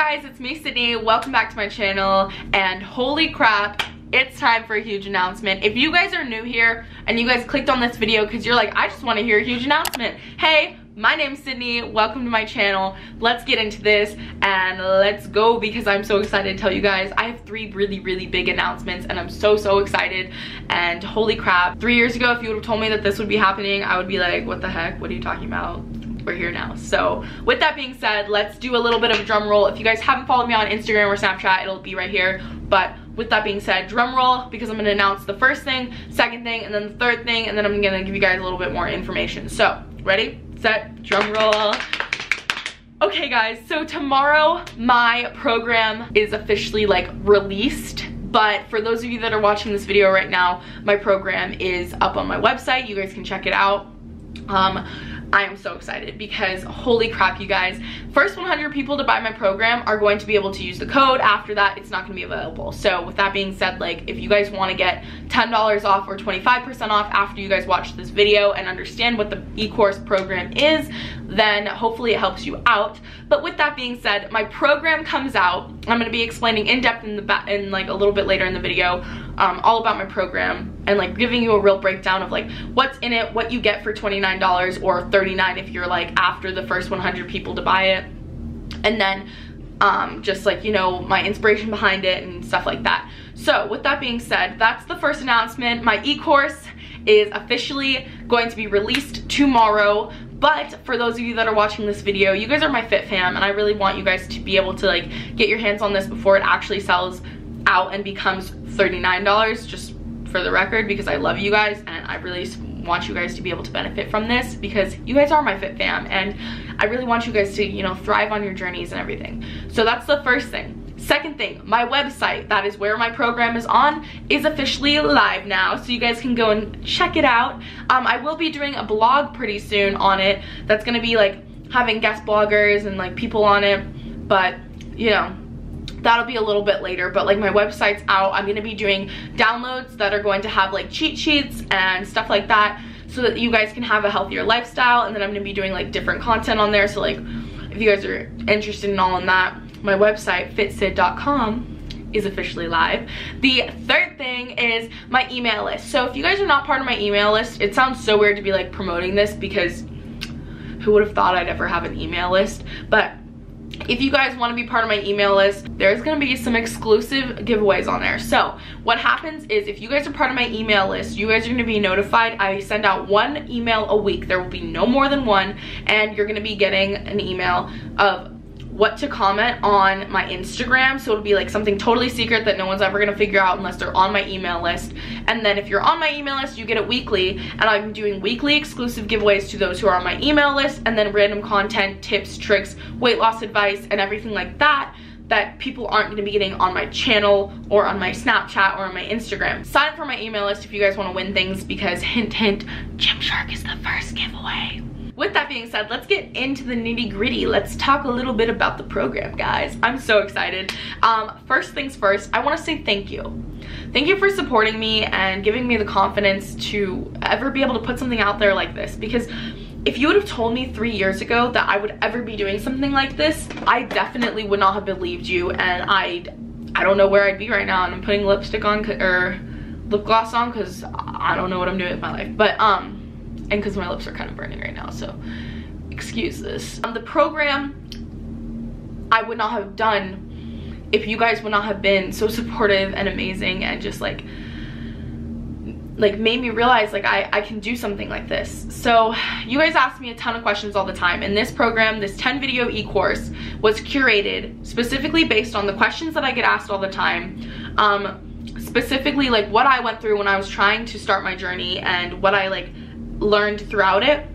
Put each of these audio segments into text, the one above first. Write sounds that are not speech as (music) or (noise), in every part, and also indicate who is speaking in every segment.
Speaker 1: guys, it's me Sidney. Welcome back to my channel and holy crap, it's time for a huge announcement. If you guys are new here and you guys clicked on this video because you're like, I just want to hear a huge announcement. Hey, my name's Sidney. Welcome to my channel. Let's get into this and let's go because I'm so excited to tell you guys. I have three really, really big announcements and I'm so, so excited. And holy crap, three years ago, if you would have told me that this would be happening, I would be like, what the heck? What are you talking about? We're here now. So with that being said, let's do a little bit of a drum roll. If you guys haven't followed me on Instagram or Snapchat, it'll be right here. But with that being said, drum roll because I'm gonna announce the first thing, second thing, and then the third thing, and then I'm gonna give you guys a little bit more information. So ready, set, drum roll. Okay guys, so tomorrow my program is officially like released but for those of you that are watching this video right now, my program is up on my website. You guys can check it out. Um, I am so excited because holy crap, you guys. First 100 people to buy my program are going to be able to use the code. After that, it's not gonna be available. So with that being said, like if you guys wanna get $10 off or 25% off after you guys watch this video and understand what the e-course program is, then hopefully it helps you out. But with that being said, my program comes out. I'm gonna be explaining in depth in the in like a little bit later in the video um, all about my program and like giving you a real breakdown of like what's in it, what you get for $29 or 39 if you're like after the first 100 people to buy it. And then um, just like, you know, my inspiration behind it and stuff like that. So with that being said, that's the first announcement. My e-course is officially going to be released tomorrow but for those of you that are watching this video you guys are my fit fam and i really want you guys to be able to like get your hands on this before it actually sells out and becomes $39 just for the record because I love you guys and I really want you guys to be able to benefit from this because you guys are my fit fam and I really want you guys to, you know, thrive on your journeys and everything. So that's the first thing. Second thing, my website, that is where my program is on, is officially live now. So you guys can go and check it out. Um, I will be doing a blog pretty soon on it. That's gonna be like having guest bloggers and like people on it. But, you know, that'll be a little bit later but like my website's out i'm gonna be doing downloads that are going to have like cheat sheets and stuff like that so that you guys can have a healthier lifestyle and then i'm gonna be doing like different content on there so like if you guys are interested in all in that my website fitsid.com is officially live. The third thing is my email list. So if you guys are not part of my email list, it sounds so weird to be like promoting this because who would have thought I'd ever have an email list? But if you guys want to be part of my email list, there's going to be some exclusive giveaways on there. So what happens is if you guys are part of my email list, you guys are going to be notified. I send out one email a week. There will be no more than one. And you're going to be getting an email of what to comment on my Instagram. So it'll be like something totally secret that no one's ever gonna figure out unless they're on my email list. And then if you're on my email list, you get it weekly. And I'm doing weekly exclusive giveaways to those who are on my email list and then random content, tips, tricks, weight loss advice, and everything like that that people aren't to be getting on my channel or on my Snapchat or on my Instagram. Sign up for my email list if you guys want to win things because hint hint, Gymshark is the first giveaway with that being said, let's get into the nitty gritty. Let's talk a little bit about the program, guys. I'm so excited. Um, first things first, I wanna say thank you. Thank you for supporting me and giving me the confidence to ever be able to put something out there like this because if you would have told me three years ago that I would ever be doing something like this, I definitely would not have believed you and I I don't know where I'd be right now and I'm putting lipstick on or lip gloss on because I don't know what I'm doing with my life. But um, and because my lips are kind of burning right now so excuse this um, the program i would not have done if you guys would not have been so supportive and amazing and just like like made me realize like I, I can do something like this. So you guys ask me a ton of questions all the time and this program, this 10 video e-course was curated specifically based on the questions that I get asked all the time. Um, specifically like what I went through when I was trying to start my journey and what I like learned throughout it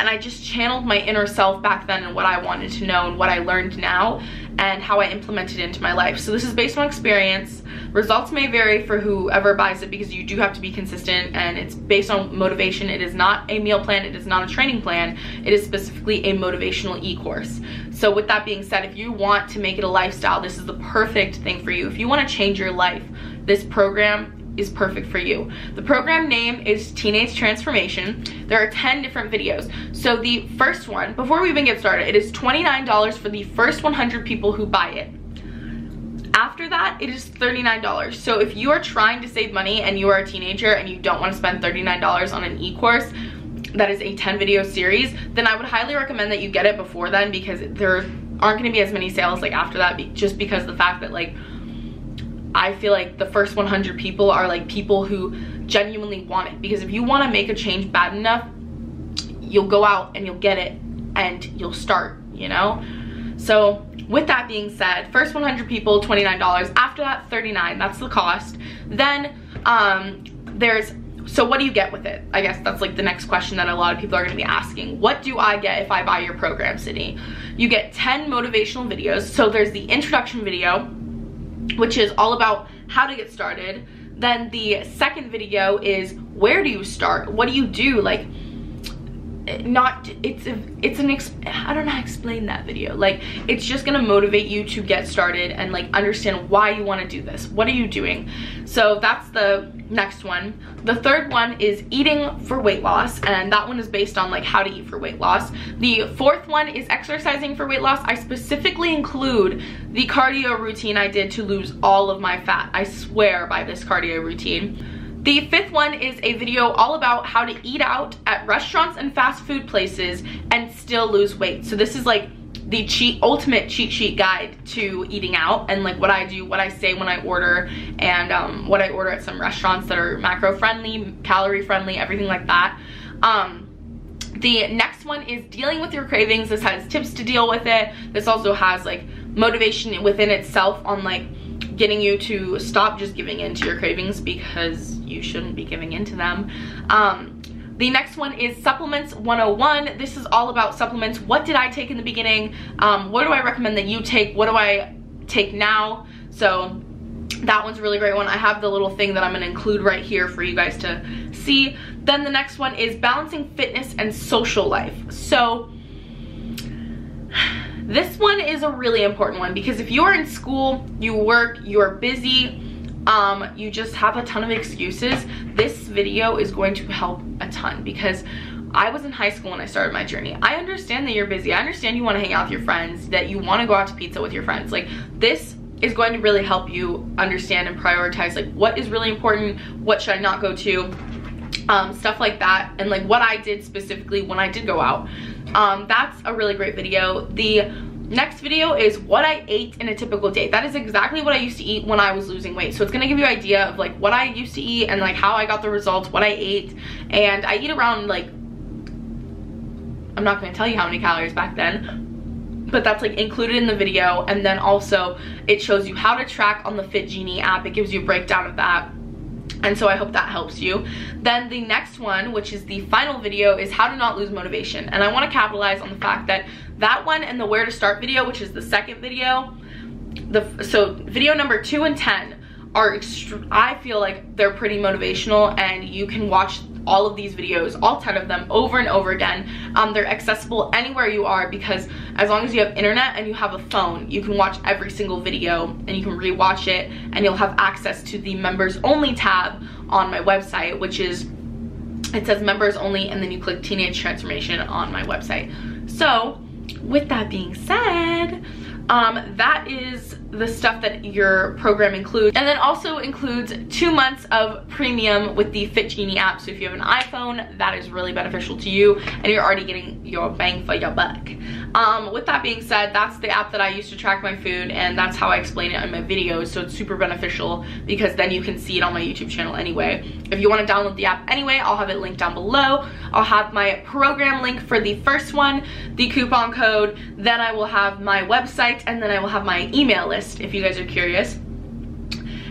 Speaker 1: and I just channeled my inner self back then and what I wanted to know and what I learned now and how I implemented it into my life. So this is based on experience. Results may vary for whoever buys it because you do have to be consistent and it's based on motivation. It is not a meal plan. It is not a training plan. It is specifically a motivational e-course. So with that being said, if you want to make it a lifestyle, this is the perfect thing for you. If you want to change your life, this program is perfect for you. The program name is Teenage Transformation. There are 10 different videos. So the first one, before we even get started, it is $29 for the first 100 people who buy it. After that, it is $39. So if you are trying to save money and you are a teenager and you don't want to spend $39 on an e-course, that is a 10 video series, then I would highly recommend that you get it before then because there aren't going to be as many sales like after that just because the fact that like I feel like the first 100 people are like people who genuinely want it because if you want to make a change bad enough you'll go out and you'll get it and you'll start you know so with that being said first 100 people $29 after that 39 that's the cost then um there's so what do you get with it? I guess that's like the next question that a lot of people are gonna be asking. What do I get if I buy your program, Sidney? You get 10 motivational videos. So there's the introduction video, which is all about how to get started. Then the second video is where do you start? What do you do? Like, not it's a it's an i don't know how to explain that video. Like it's just gonna motivate you to get started and like understand why you want to do this. What are you doing? So that's the next one. The third one is eating for weight loss and that one is based on like how to eat for weight loss. The fourth one is exercising for weight loss. I specifically include the cardio routine i did to lose all of my fat. I swear by this cardio routine the fifth one is a video all about how to eat out at restaurants and fast food places and still lose weight. So this is like the cheat ultimate cheat sheet guide to eating out and like what I do, what I say when I order and um, what I order at some restaurants that are macro friendly, calorie friendly, everything like that. Um, the next one is dealing with your cravings. This has tips to deal with it. This also has like motivation within itself on like getting you to stop just giving in to your cravings because you shouldn't be giving in to them. Um, the next one is Supplements 101. This is all about supplements. What did I take in the beginning? Um, what do I recommend that you take? What do I take now? So that one's a really great one. I have the little thing that I'm gonna include right here for you guys to see. Then the next one is balancing fitness and social life. So this one is a really important one because if you're in school, you work, you're busy, um, you just have a ton of excuses, this video is going to help a ton because I was in high school when I started my journey. I understand that you're busy. I understand you want to hang out with your friends, that you want to go out to pizza with your friends. Like this is going to really help you understand and prioritize like what is really important, what should I not go to, um, stuff like that. And like what I did specifically when I did go out um, that's a really great video. The next video is what I ate in a typical day. That is exactly what I used to eat when I was losing weight. So it's gonna give you an idea of like what I used to eat and like how I got the results, what I ate. And I eat around like, I'm not gonna tell you how many calories back then, but that's like included in the video. And then also it shows you how to track on the Fit Genie app. It gives you a breakdown of that and so I hope that helps you. Then the next one, which is the final video, is how to not lose motivation. And I wanna capitalize on the fact that that one and the where to start video, which is the second video, the so video number two and 10 are, I feel like they're pretty motivational and you can watch all of these videos, all 10 of them, over and over again. Um, they're accessible anywhere you are because as long as you have internet and you have a phone, you can watch every single video and you can rewatch it and you'll have access to the members only tab on my website, which is, it says members only and then you click teenage transformation on my website. So with that being said, um, that is the stuff that your program includes. And then also includes two months of premium with the Fit Genie app. So if you have an iPhone that is really beneficial to you and you're already getting your bang for your buck. Um, with that being said that's the app that I use to track my food and that's how I explain it in my videos. So it's super beneficial because then you can see it on my YouTube channel anyway. If you want to download the app anyway I'll have it linked down below. I'll have my program link for the first one the coupon code. Then I will have my website and then I will have my email list list if you guys are curious.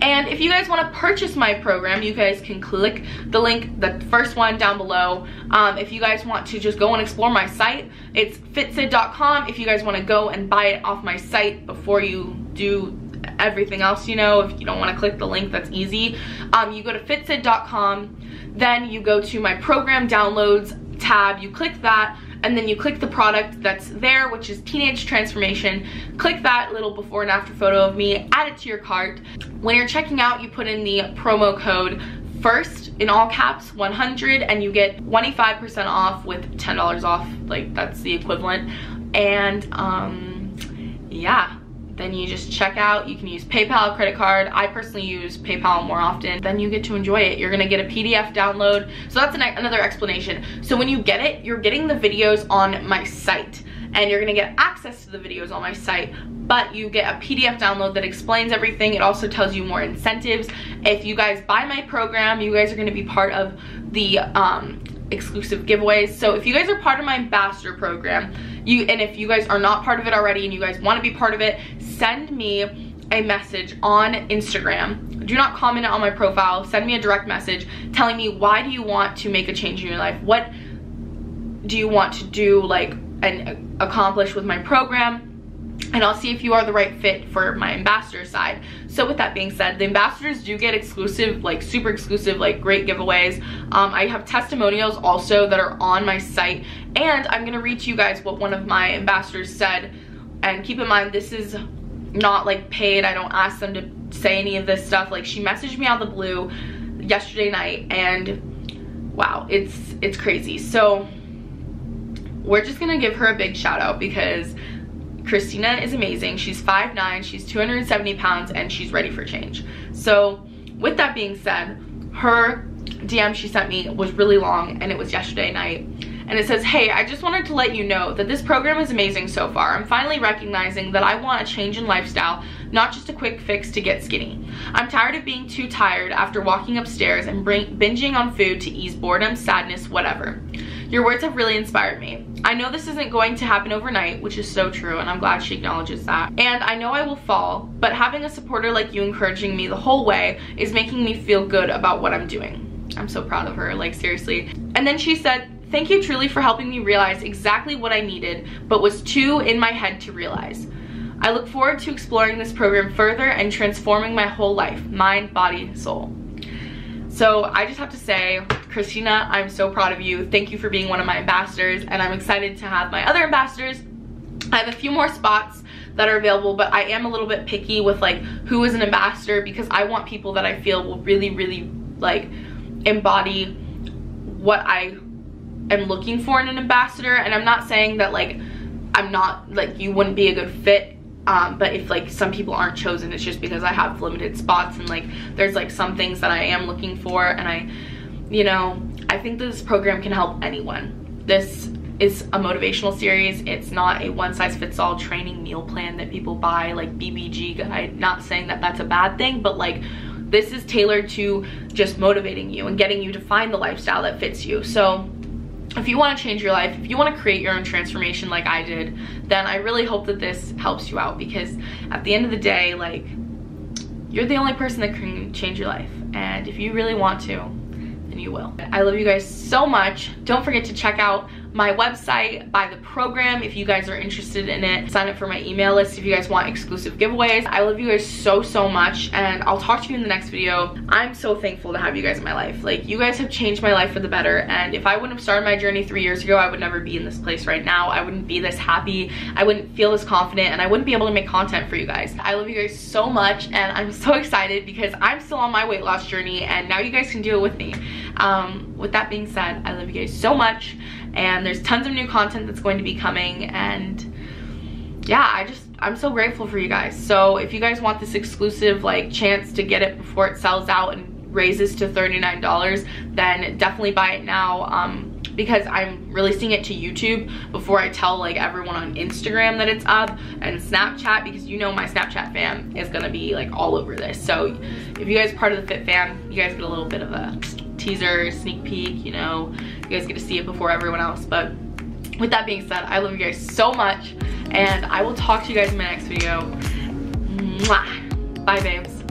Speaker 1: And if you guys want to purchase my program, you guys can click the link, the first one down below. Um, if you guys want to just go and explore my site, it's fitsid.com. If you guys want to go and buy it off my site before you do everything else, you know, if you don't want to click the link, that's easy. Um, you go to fitsid.com, then you go to my program downloads tab, you click that, and then you click the product that's there, which is Teenage Transformation. Click that little before and after photo of me, add it to your cart. When you're checking out, you put in the promo code first in all caps 100 and you get 25% off with $10 off like that's the equivalent and um yeah then you just check out. You can use paypal credit card. I personally use paypal more often. Then you get to enjoy it. You're gonna get a pdf download. So that's an, another explanation. So when you get it you're getting the videos on my site and you're gonna get access to the videos on my site but you get a PDF download that explains everything. It also tells you more incentives. If you guys buy my program, you guys are gonna be part of the um, exclusive giveaways. So if you guys are part of my ambassador program, you and if you guys are not part of it already and you guys wanna be part of it, send me a message on Instagram. Do not comment on my profile. Send me a direct message telling me why do you want to make a change in your life? What do you want to do like and accomplish with my program? And I'll see if you are the right fit for my ambassador side. So with that being said, the ambassadors do get exclusive, like super exclusive, like great giveaways. Um, I have testimonials also that are on my site and I'm gonna read to you guys what one of my ambassadors said. And keep in mind, this is not like paid. I don't ask them to say any of this stuff. Like she messaged me out of the blue yesterday night and wow, it's, it's crazy. So we're just gonna give her a big shout out because Christina is amazing. She's 5'9", she's 270 pounds, and she's ready for change. So with that being said, her DM she sent me was really long and it was yesterday night. And it says, hey, I just wanted to let you know that this program is amazing so far. I'm finally recognizing that I want a change in lifestyle, not just a quick fix to get skinny. I'm tired of being too tired after walking upstairs and binging on food to ease boredom, sadness, whatever. Your words have really inspired me. I know this isn't going to happen overnight, which is so true, and I'm glad she acknowledges that. And I know I will fall, but having a supporter like you encouraging me the whole way is making me feel good about what I'm doing. I'm so proud of her, like seriously. And then she said, thank you truly for helping me realize exactly what I needed, but was too in my head to realize. I look forward to exploring this program further and transforming my whole life, mind, body, soul. So I just have to say, Christina, I'm so proud of you. Thank you for being one of my ambassadors and I'm excited to have my other ambassadors. I have a few more spots that are available, but I am a little bit picky with like who is an ambassador because I want people that I feel will really, really like embody what I am looking for in an ambassador. And I'm not saying that like, I'm not like you wouldn't be a good fit um, but if like some people aren't chosen it's just because I have limited spots and like there's like some things that I am looking for and I you know I think this program can help anyone. This is a motivational series. It's not a one-size-fits-all training meal plan that people buy like BBG guide. Not saying that that's a bad thing but like this is tailored to just motivating you and getting you to find the lifestyle that fits you. So if you want to change your life, if you want to create your own transformation like I did, then I really hope that this helps you out because at the end of the day, like, you're the only person that can change your life. And if you really want to, then you will. I love you guys so much. Don't forget to check out my website, buy the program if you guys are interested in it, sign up for my email list if you guys want exclusive giveaways. I love you guys so, so much and I'll talk to you in the next video. I'm so thankful to have you guys in my life. Like you guys have changed my life for the better and if I wouldn't have started my journey three years ago, I would never be in this place right now. I wouldn't be this happy. I wouldn't feel this confident and I wouldn't be able to make content for you guys. I love you guys so much and I'm so (laughs) excited because I'm still on my weight loss journey and now you guys can do it with me. Um, with that being said, I love you guys so much and there's tons of new content that's going to be coming. And yeah i just i'm so grateful for you guys. So if you guys want this exclusive like chance to get it before it sells out and raises to $39 then definitely buy it now. Um, because I'm releasing it to YouTube before I tell like everyone on Instagram that it's up and Snapchat because you know my Snapchat fam is gonna be like all over this. So if you guys are part of the Fit fam, you guys get a little bit of a teaser, sneak peek, you know, you guys get to see it before everyone else. But with that being said, I love you guys so much and I will talk to you guys in my next video. Mwah. Bye babes.